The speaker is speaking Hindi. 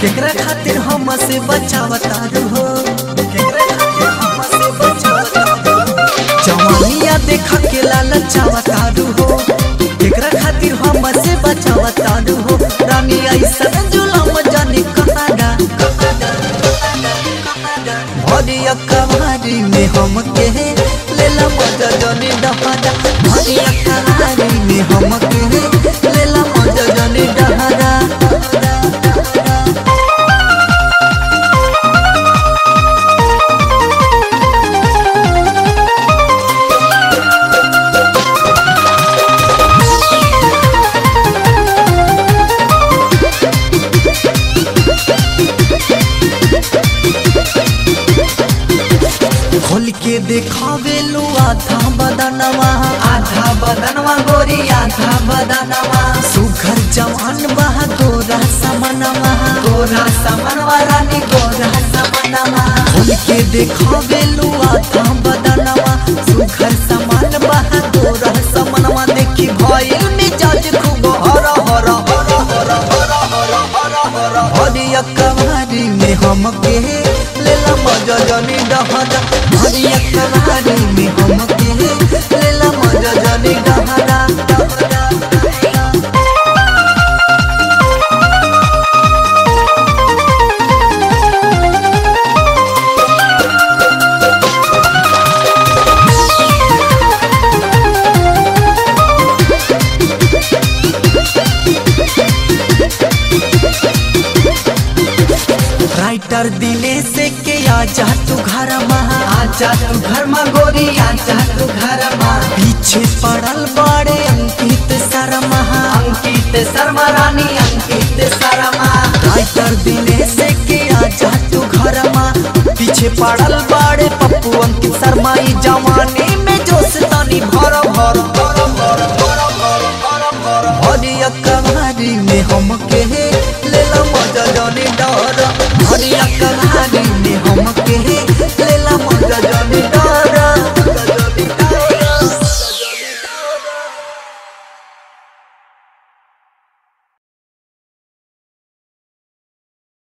केकरा खातिर हम से बचावतारू हो। केकरा खातिर हम से बचावतारू हो। जवानिया देखा केला लचावतारू हो। केकरा खातिर हम से बचावतारू हो। रानी ऐसा जुलम जाने कहादा भरिया कवारी में हम के लेला मज़ा जाने डहादा भरिया कवारी खोल के देखावे लो आधा बदनवा। आधा बदनवा गोरी आधा बदनवा। सुघर जवान बहा गोरा समनवा। गोरा समनवा रानी गोरा समनवा। खोल के देखावे लो आधा बदनवा। सुघर समान बहा गोरा समनवा। देखी भइल मिजाज खूब हर हर हर हर हर हर हर हर हरिया कवारी में हम के लेला मज़ा जजनी दहदा भरिया कवारी में हमके ले राइटर दिनेश के आजा तू घर महा आजा तू घर मा गोरी आजा तू घर मा। पीछे पड़ल बड़े अंकित शर्मा। अंकित शर्मा, रानी अंकित शर्मा। राइटर दिनेश के आजा तू घर मा। पीछे पड़ल बड़े पप्पू अंकित शर्मा। जवानी में जोश तनी भर भर। तोहरी अकल हारी ने हमके